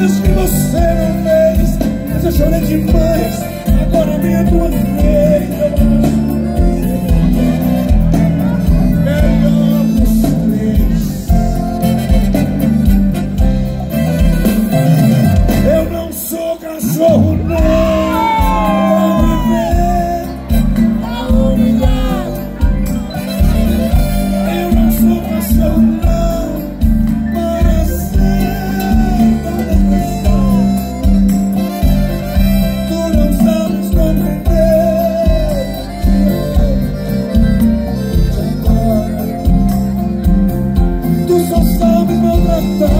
coisas que você não fez. Mas eu chorei demais. Agora é minha tua vez the